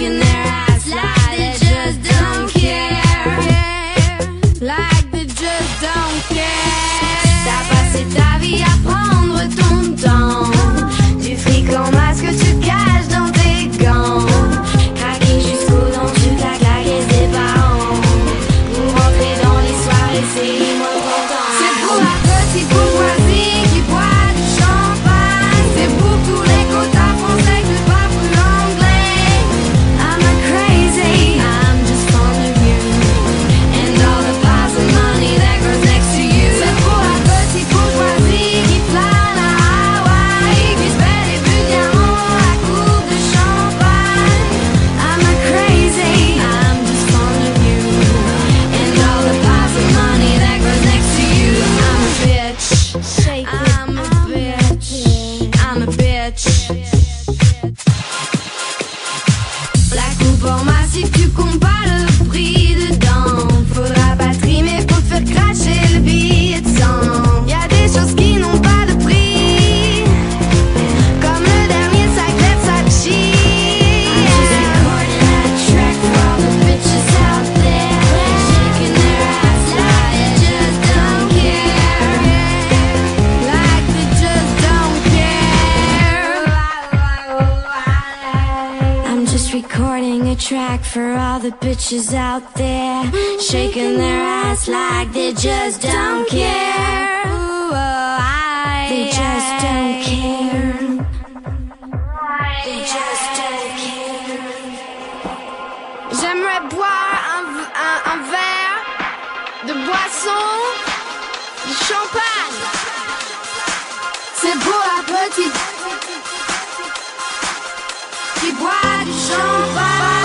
in their eyes. bitch. I'm a bitch. I'm a bitch. track for all the bitches out there Shaking their ass like they just don't care. Ooh, oh, I, They just don't care. They just don't care. J'aimerais boire un, un, un verre de boisson, de champagne. C'est beau à petite. qui boit du champagne.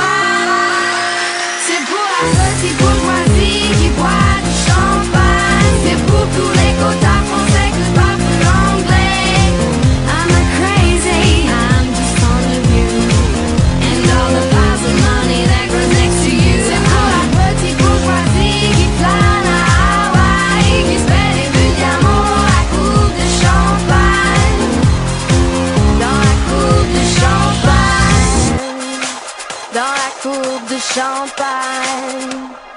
dans la coupe de champagne.